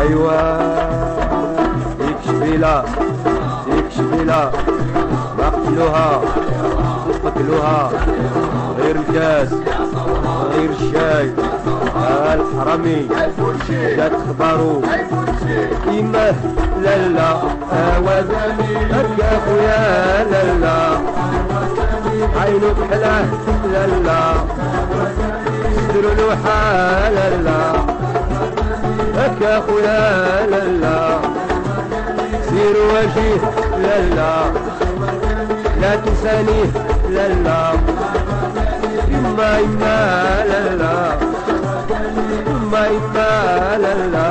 ايوا ديك شبيلة ديك شبيلة مقتلوها قتلوها غير الكاس غير الشاي الحرامي جات خبارو. إما لا لا وزني هكا خويا لا لا عينو بحلاه لا لا صدرو لوحة لا لا خويا لا لا. سيروا وجيه لا لا. لا تنسانيه لا لا. يما يما لا لا. يما يما لا لا.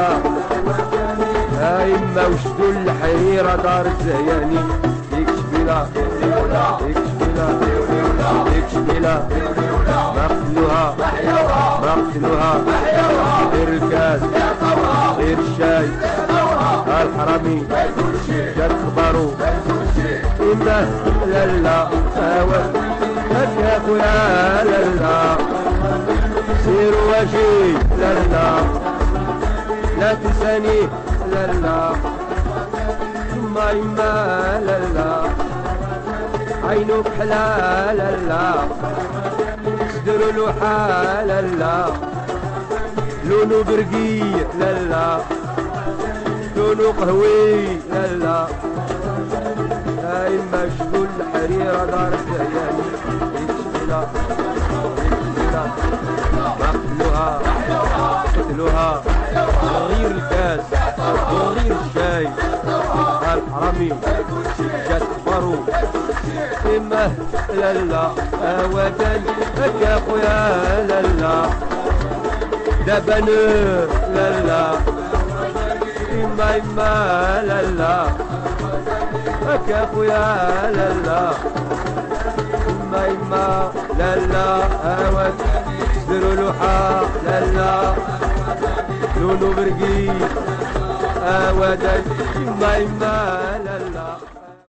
يا يما وشدوا الحريرة دار الزهياني ديك شبيلة ديك شبيلة ديك شبيلة ما قتلوها ما قتلوها الحرامي جات خبارو إما لا لا أول يا خويا لا لا سيروا وجهي لا لا تنساني لا لا يما يما لا لا عينو بحلا لا لا صدرو لوحة لا لا لونو برقي لا لونو قهوي لا لا يما شكون الحريرة دار الزهياني يكشفنا يكشفنا قتلوها قتلوها غير الكاس وغير الشاي. الحرامي جات برو إما لا لا. وطن هكا خويا لا لا. دابا لا لا. إما إما لا. لا هكا خويا لا لا. إما إما لا. لا وطن صدروا لوحة لا لا. لونو برقي. ودن ما ما لا.